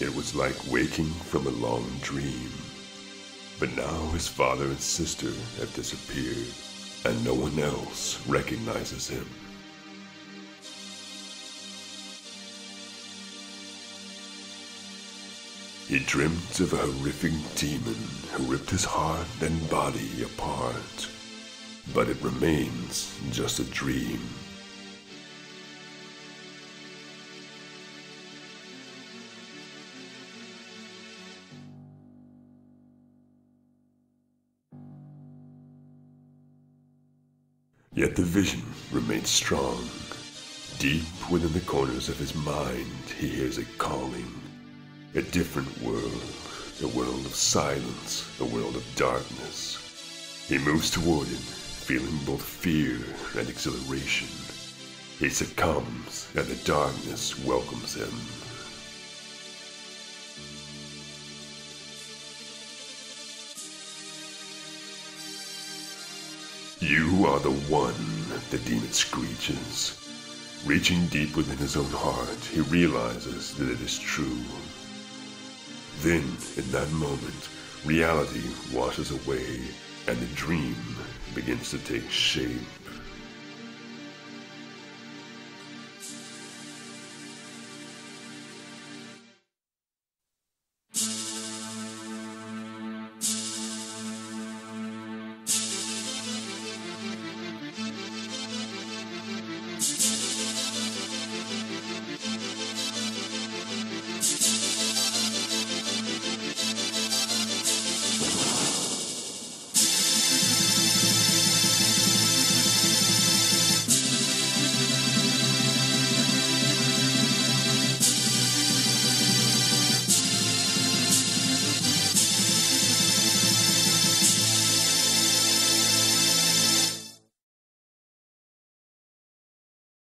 It was like waking from a long dream. But now his father and sister have disappeared, and no one else recognizes him. He dreamt of a horrific demon who ripped his heart and body apart. But it remains just a dream. Yet the vision remains strong. Deep within the corners of his mind, he hears it calling. A different world, a world of silence, a world of darkness. He moves toward it, feeling both fear and exhilaration. He succumbs, and the darkness welcomes him. You are the one, the demon screeches. Reaching deep within his own heart, he realizes that it is true. Then, in that moment, reality washes away, and the dream begins to take shape.